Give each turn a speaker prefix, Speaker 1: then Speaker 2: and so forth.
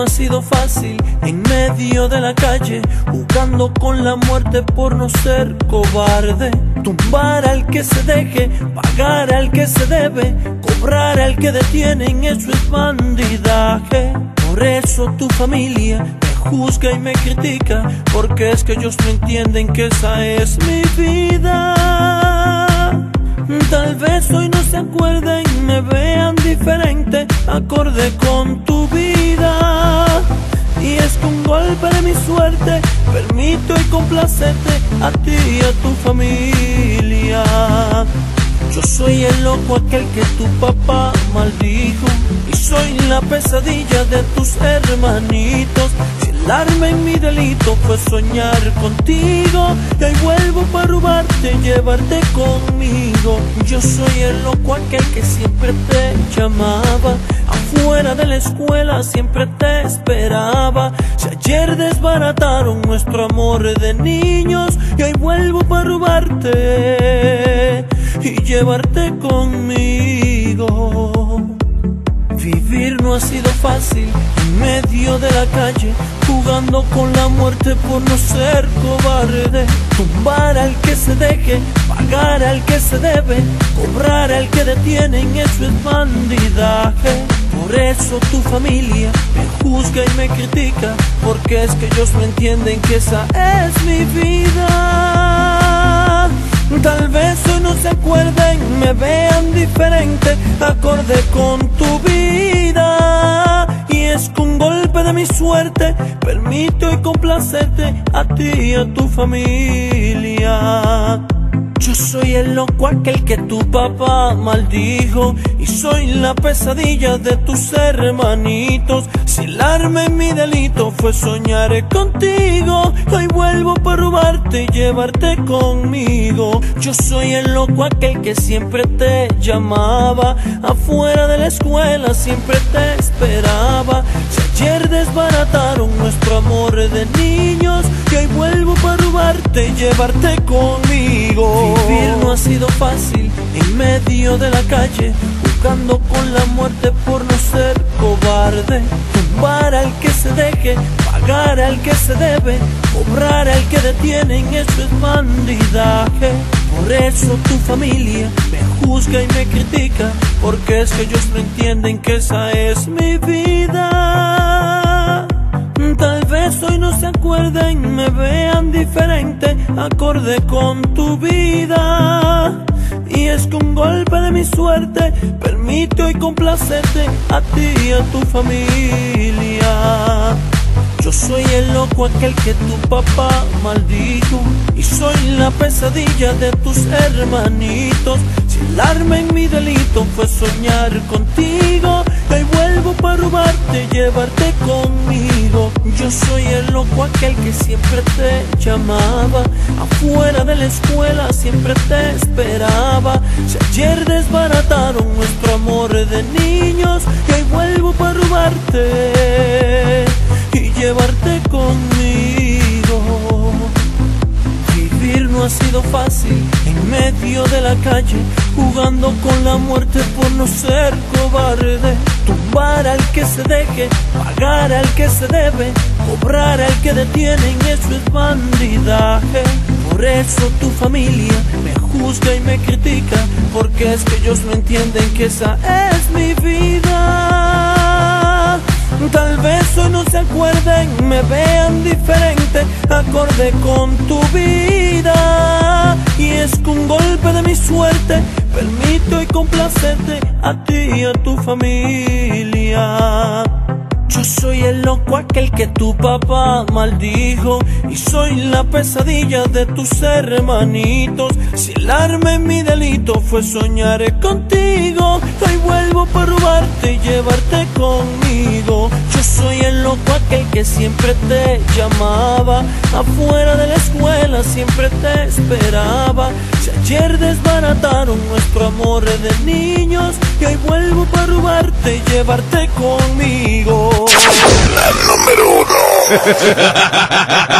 Speaker 1: No ha sido fácil en medio de la calle, jugando con la muerte por no ser cobarde. Tumbar al que se deje, pagar al que se debe, cobrar al que detienen, eso es bandidaje. Por eso tu familia me juzga y me critica, porque es que ellos no entienden que esa es mi vida. Tal vez hoy no se acuerden, me vean diferente, acorde con mi suerte, permito y complacerte a ti y a tu familia. Yo soy el loco aquel que tu papá maldijo y soy la pesadilla de tus hermanitos. Si el arma en mi delito fue soñar contigo y hoy vuelvo para robarte, llevarte conmigo. Yo soy el loco aquel que siempre te llamaba. Afuera de la escuela siempre te esperaba. Ayer desbarataron nuestro amor de niños y hoy vuelvo para robarte y llevarte conmigo. Vivir no ha sido fácil en medio de la calle, jugando con la muerte por no ser cobarde. Tumbar al que se deje, pagar al que se debe, cobrar al que detienen, eso es bandidaje. Por eso tu familia me juzga y me critica, porque es que ellos no entienden que esa es mi vida. Tal vez hoy no se acuerden, me vean diferente, acorde con tu vida. Y es con golpe de mi suerte, permito y complacerte a ti y a tu familia. Soy el loco aquel que tu papá maldijo y soy la pesadilla de tus hermanitos. Si el arma mi delito fue soñar contigo, hoy vuelvo para robarte y llevarte conmigo. Yo soy el loco aquel que siempre te llamaba, afuera de la escuela siempre te esperaba. Si ayer desbarataron nuestro amor de niños, robarte y llevarte conmigo. Vivir no ha sido fácil en medio de la calle, buscando con la muerte por no ser cobarde. Tumbar al que se deje, pagar al que se debe, cobrar al que detienen, eso es bandidaje. Por eso tu familia me juzga y me critica, porque es que ellos no entienden que esa es mi vida. Hoy acuerden, me vean diferente, acorde con tu vida. Y es con golpe de mi suerte, permito y complacerte a ti y a tu familia. Yo soy el loco aquel que tu papá maldijo y soy la pesadilla de tus hermanitos. Si el arma en mi delito fue soñar contigo, hoy vuelvo para robarte, llevarte conmigo. Yo soy el loco aquel que siempre te llamaba, afuera de la escuela siempre te esperaba. Si ayer desbarataron nuestro amor de niños, y hoy vuelvo para robarte y llevarte conmigo. Vivir no ha sido fácil medio de la calle, jugando con la muerte por no ser cobarde. Tumbar al que se deje, pagar al que se debe, cobrar al que detienen, eso es bandidaje. Por eso tu familia me juzga y me critica, porque es que ellos no entienden que esa es mi vida. Tal vez hoy no se acuerden, me vean diferente, acorde con tu suerte, permito y complacerte a ti y a tu familia. Yo soy el loco aquel que tu papá maldijo y soy la pesadilla de tus hermanitos. Si el arma en mi delito fue soñar contigo, vuelvo para robarte y llevarte conmigo. Yo soy el loco aquel que siempre te llamaba, afuera de la escuela siempre te esperaba. Si ayer desbarataron nuestro amor de niños y hoy vuelvo para robarte y llevarte conmigo.
Speaker 2: La número uno.